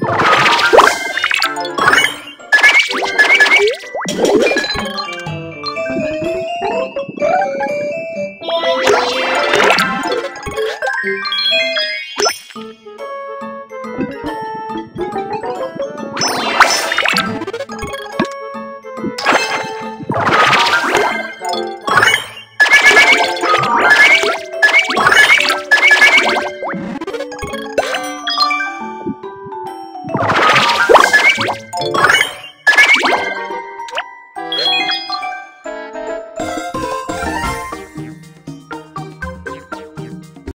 you you